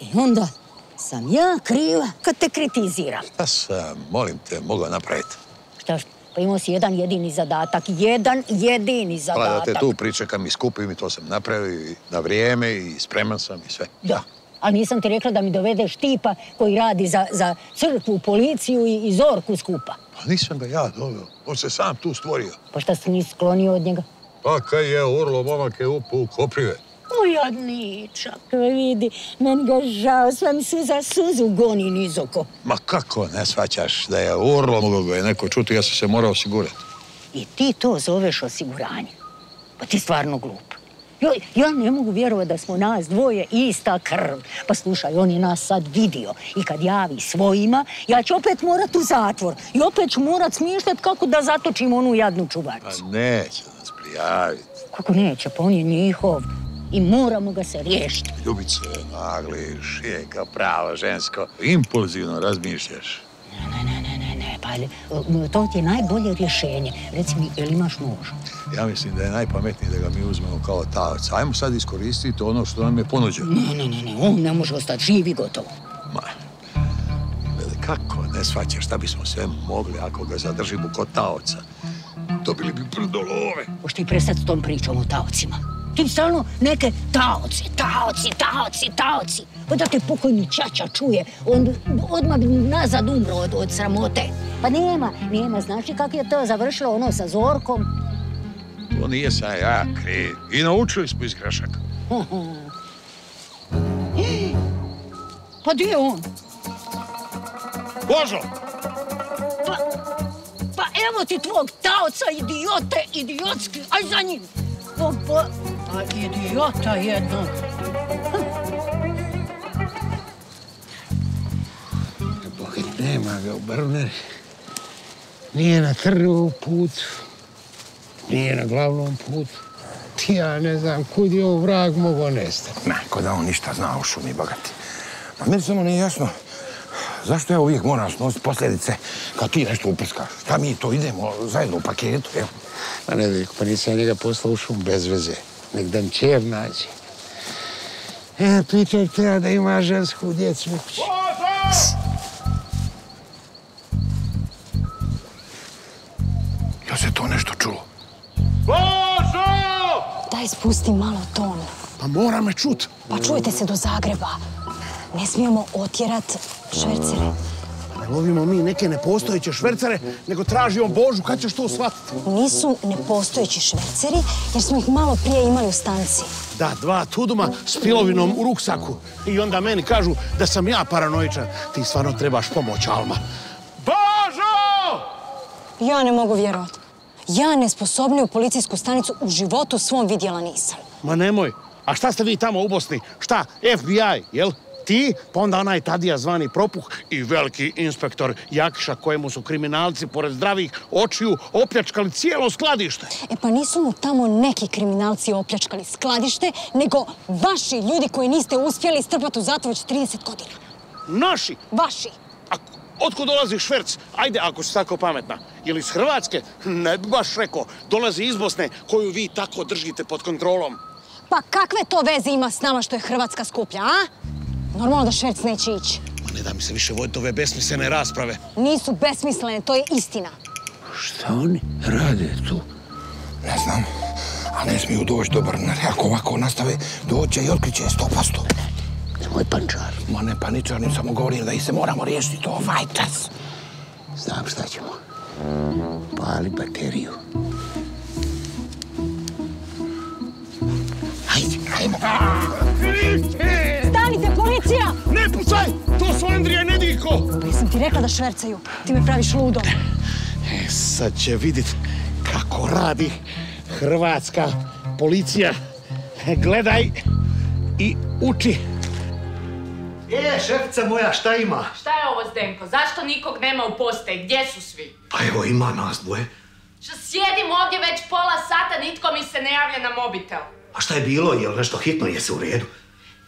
I onda sam ja kriva kad te kritiziram. Šta sam, molim te, mogla napraviti? Šta, šta? Pa imao si jedan jedini zadatak. Jedan jedini Hvala da zadatak. te tu pričekam i skupim i to sam napravio i na vrijeme i spreman sam i sve. Da. Ali nisam ti rekla da mi dovedeš tipa koji radi za, za crkvu, policiju i, i zorku skupa. Pa nisam ga ja doveo, on se sam tu stvorio. Pa šta se nisi sklonio od njega? Pa kaj je urlo, momak je upao u koprive. Jadničak, vidi, meni ga žao, sve mi suza suzu goni nizoko. Ma kako ne svaćaš da je urlo, mogo ga je neko čuti, ja sam se morao osigurati. I ti to zoveš osiguranje. Pa ti stvarno glup. Ja, ja ne mogu vjerovati da smo nas dvoje ista krv. Pa slušaj, on je nas sad vidio i kad javi svojima, ja ću opet morat u zatvor. I opet ću morat smišljati kako da zatočim onu jadnu Pa čuvaricu. neće nas prijaviti. Kako neće, pa on je njihov. I moramo ga se riješiti. Ljubice, nagli, šijeka, pravo, žensko, impulzivno razmišljaš. Ne, ne, ne, ne, ne, pa e, to ti je najbolje rješenje. Reci mi, jel imaš nož? Ja mislim da je najpametnije da ga mi uzmemo kao talac. Ajmo sad iskoristiti ono što nam je ponuđeno. Ne, ne, ne, ne, on ne može ostati živ i gotovo. Ma, kako ne shvaćaš šta bismo sve mogli ako ga zadržimo kod taoca? Dobili bi brdo love. Možeš ti prestati s tom pričom o taocima. Ti stalno neke taoci, taoci, taoci, taoci. Pa da te pokojni čača čuje, on odmah nazad umro od, od sramote. Pa nema, nema. Znaš li kako je to završilo ono sa Zorkom? To nije sam ja kriv. I naučili smo iz grešaka. Pa gdje je on? Božo! Pa, pa evo ti tvog taoca, idiote, idiotski, aj za njim. O, pa, pa idiota jednog. Nema ga u Bruneri. Nije na trgovom putu. Nije na glavnom putu. Ja ne znam kud je ovo vrag mogao nestati. Ne, ko da on ništa zna o šumi, bogati. Ma meni samo nije jasno zašto ja uvijek moram snositi posljedice kad ti nešto uprskaš. Šta mi to idemo zajedno u paketu, evo. Ma ne Veljko, pa nisam njega poslao u šum bez veze. Nek dan čer nađe. E, pitaj treba da ima žensku djecu u kući. Ja se to nešto čulo. Daj spusti malo ton. Pa mora me čut. Pa čujte se do Zagreba. Ne smijemo otjerat švercere. Ne lovimo mi neke nepostojeće švercare, nego tražimo Božu, kad ćeš to shvatiti? Nisu nepostojeći šverceri, jer smo ih malo prije imali u stanci. Da, dva tuduma s pilovinom u ruksaku. I onda meni kažu da sam ja paranoičan. Ti stvarno trebaš pomoć, Alma. Božo! Ja ne mogu vjerovat. Ja nesposobniju policijsku stanicu u životu svom vidjela nisam. Ma nemoj. A šta ste vi tamo u Bosni? Šta? FBI, jel? Ti, pa onda onaj Tadija zvani Propuh i veliki inspektor Jakša kojemu su kriminalci pored zdravih očiju opljačkali cijelo skladište. E pa nisu mu tamo neki kriminalci opljačkali skladište, nego vaši ljudi koji niste uspjeli strpati u zatvor već 30 godina. Naši! Vaši! A otkud dolazi šverc? Ajde, ako si tako pametna. Je li iz Hrvatske? Ne bi baš rekao. Dolazi iz Bosne koju vi tako držite pod kontrolom. Pa kakve to veze ima s nama što je Hrvatska skuplja, a? Normalno da šverc neće ići. Ma ne da mi se više voditi ove besmislene rasprave. Nisu besmislene, to je istina. Šta oni rade tu? Ne znam, ali ne smiju doći do Brunere. Ako ovako nastave, doće i otkriće stopasto. Nemoj pančar. Ma ne paničarnim, samo govorim da ih se moramo riješiti to ovaj čas. Znam šta ćemo. Pali bateriju. Hajde, hajmo. Su Andrija Nediko! Pa jesam ti rekla da švercaju. Ti me praviš ludom. E, sad će vidit kako radi hrvatska policija. E, Gledaj i uči. E, šefica moja, šta ima? Šta je ovo, Zdenko? Zašto nikog nema u postaji? Gdje su svi? Pa evo, ima nas dvoje. Što sjedim ovdje već pola sata, nitko mi se ne javlja na mobitel. A šta je bilo? Je li nešto hitno? Jesi u redu?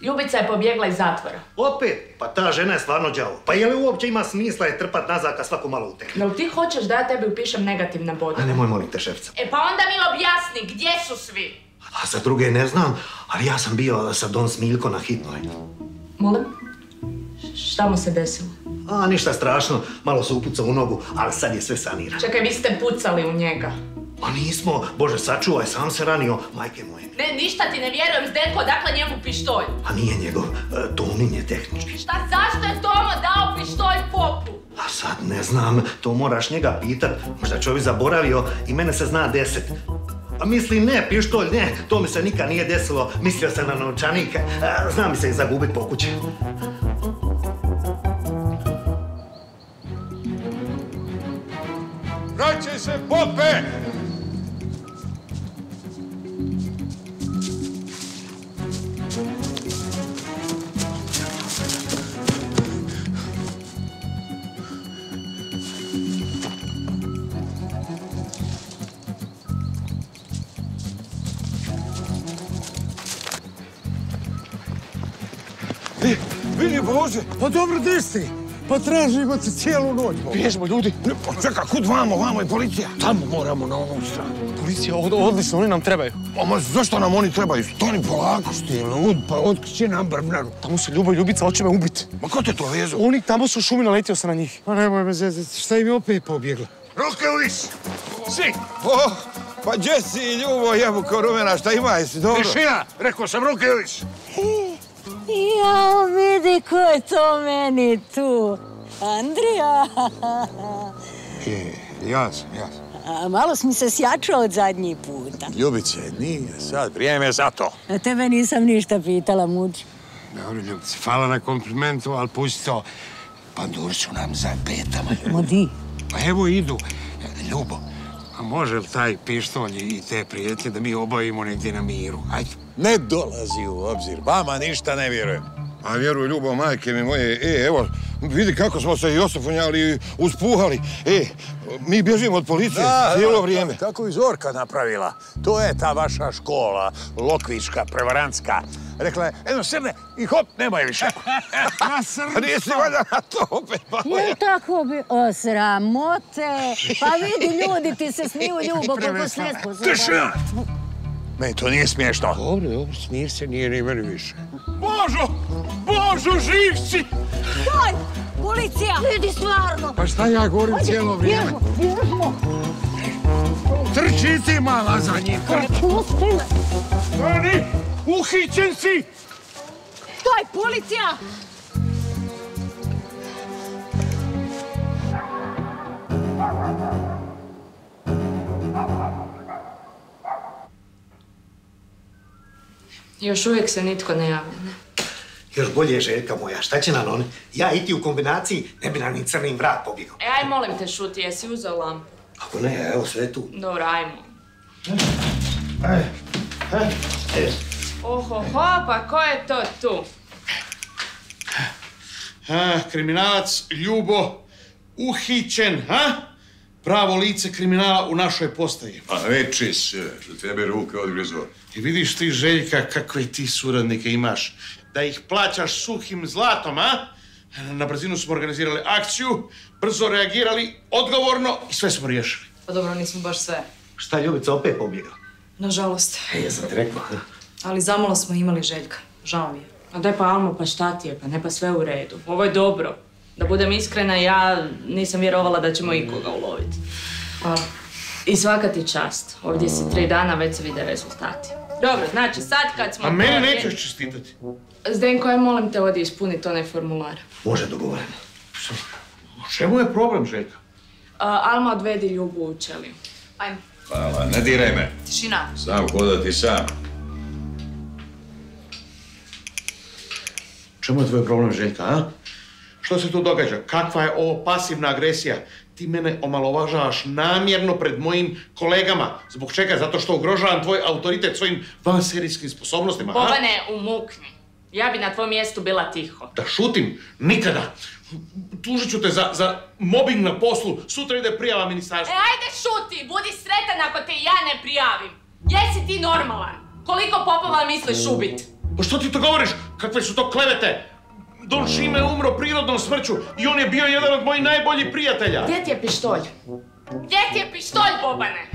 Ljubica je pobjegla iz zatvora. Opet? Pa ta žena je stvarno đavo. Pa je li uopće ima smisla je trpat nazad kad svako malo utekne? Jel ti hoćeš da ja tebi upišem negativne A bodove? nemoj molim te, šefica. E pa onda mi objasni, gdje su svi? A za druge ne znam, ali ja sam bio sa Don Smiljko na hitnoj. Molim? Šta mu se desilo? A, ništa strašno, malo se upucao u nogu, ali sad je sve sanirano. Čekaj, vi ste pucali u njega. Ma nismo, Bože, sačuvaj, sam se ranio, majke moje. Ne, ništa ti ne vjerujem, Zdenko, dakle njemu pištolj. A nije njegov, e, Tomin je tehnički. Šta, zašto je Tomo dao pištolj popu? A sad ne znam, to moraš njega pitat. Možda čovjek zaboravio i mene se zna deset. A misli ne, pištolj ne, to mi se nikad nije desilo. Mislio sam na novčanike. A, Zna mi se i zagubit po kući. Vraćaj se, pope! Bože! Pa dobro, gdje si? Pa tražimo te cijelu noć. Bježmo, ljudi. Ne, pa čekaj, kud vamo? Vamo je policija. Tamo moramo na onu stranu. Policija, od, odlično, oni nam trebaju. A ma zašto nam oni trebaju? Stani polako, ti lud, pa otkrići nam brvnaru. Tamo su Ljubo i Ljubica, hoće me ubiti. Ma ko te to vezu? Oni tamo su u šumi, naletio sam na njih. Pa nemoj me zezati, šta im je opet pobjegla? Ruke uvis! Si! Oh, pa gdje si, Ljubo, jebu korumena, šta ima, jesi dobro? Tišina, rekao sam ruke uvis. Jao, vidi ko je to meni tu. Andrija, Je, ja sam, ja sam. a, malo si mi se sjačao od zadnji puta. Ljubice, nije sad vrijeme za to. A tebe nisam ništa pitala, muči. Dobro, Ljubice, hvala na komplimentu, ali pusti to. Pandur su nam za petama. Ma di? Pa evo idu. Ljubo, a može li taj pištolj i te prijetlje da mi obavimo negdje na miru? Ajde. Ne dolazi u obzir, vama ništa ne vjerujem. A vjeruj, Ljubo, majke mi moje, e, evo, vidi kako smo se Josefunjali i uspuhali. E, mi bježimo od policije cijelo vrijeme. Tako i Zorka napravila. To je ta vaša škola, lokvička, prevarantska. Rekla je, eno srne i hop, nema je više. Pa nisi valjda na to opet, pa Jel tako bi... O, sramote. Pa vidi, ljudi ti se smiju ljubo, koliko sve sposobno. Tišina! Meni to nije smiješno. Dobro, dobro, smir se, nije ni meni više. Božo! Božo, živ si! Stoj! Policija! Vidi, stvarno! Pa šta ja govorim cijelo vrijeme? Bježmo, bježmo! Trči ti mala za njim. Pusti me! Uhićen si! Stoj, policija! Još uvijek se nitko ne javlja, ne? Još bolje je Željka moja, šta će nam oni? Ja i ti u kombinaciji ne bi nam ni crnim vrat pobjegao. E, aj molim te, Šuti, jesi uzeo lampu? Ako ne, evo sve tu. Dobro, ajmo. E, Oho, ho, pa ko je to tu? Kriminalac Ljubo uhićen, ha? Pravo lice kriminala u našoj postaji. Pa reči se, da tebe ruke odgrizo. I vidiš ti, Željka, kakve ti suradnike imaš. Da ih plaćaš suhim zlatom, a? Na brzinu smo organizirali akciju, brzo reagirali, odgovorno i sve smo riješili. Pa dobro, nismo baš sve. šta Ljubica opet pobjegla? Nažalost. E, ja sam ti rekao. Ali zamalo smo imali Željka. Žao mi je. A daj pa Almo, pa šta ti je? Pa ne pa sve u redu. Ovo je dobro. Da budem iskrena, ja nisam vjerovala da ćemo ikoga uloviti. Hvala. I svaka ti čast. Ovdje si tri dana, već se vide rezultati. Dobro, znači sad kad smo... A mene nećeš čestitati. Zdenko, aj molim te odi ispuniti onaj formular. Može dogovoreno. Čemu je problem, Željka? Alma, odvedi Ljubu u ćeliju. Ajmo. Hvala, ne diraj me. Tišina. Znam hodati sam. Čemu je tvoj problem, Željka, a? Što se tu događa? Kakva je ovo pasivna agresija? Ti mene omalovažavaš namjerno pred mojim kolegama. Zbog čega? Zato što ugrožavam tvoj autoritet svojim vanserijskim sposobnostima, a? Bobane, umukni. Ja bi na tvojom mjestu bila tiho. Da šutim? Nikada. Tužit ću te za, za mobbing na poslu. Sutra ide prijava E, ministarstva. ajde šuti, budi sretan ako te ja ne prijavim. Jesi ti normalan? Koliko popova misliš ubit? Pa što ti to govoriš? Kakve su to klevete? Don Šime je umro prirodnom smrću i on je bio jedan od mojih najboljih prijatelja. Gdje ti je pištolj? Gdje ti je pištolj, Bobane?